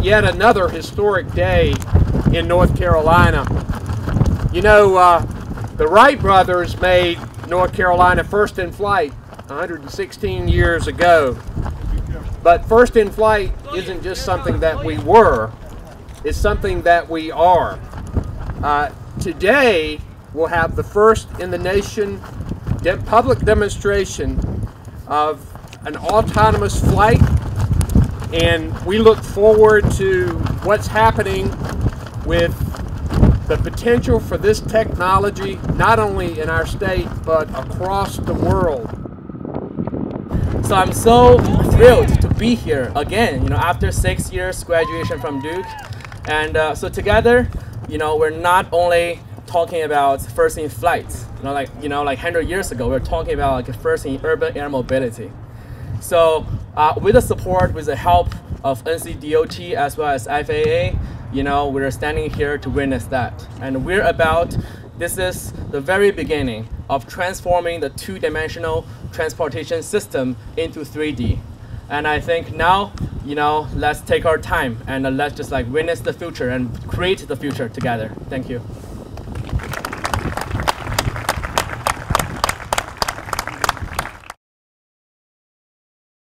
yet another historic day in North Carolina. You know, uh, the Wright brothers made North Carolina first in flight 116 years ago. But first in flight isn't just something that we were, it's something that we are. Uh, today, we'll have the first in the nation de public demonstration of an autonomous flight and we look forward to what's happening with the potential for this technology not only in our state but across the world. So I'm so thrilled to be here again, you know, after six years graduation from Duke. And uh, so together, you know, we're not only talking about first in flight, you know, like, you know, like 100 years ago, we're talking about like first in urban air mobility. So uh, with the support, with the help of NCDOT as well as FAA, you know, we're standing here to witness that. And we're about, this is the very beginning of transforming the two-dimensional transportation system into 3D. And I think now, you know, let's take our time and let's just like witness the future and create the future together. Thank you.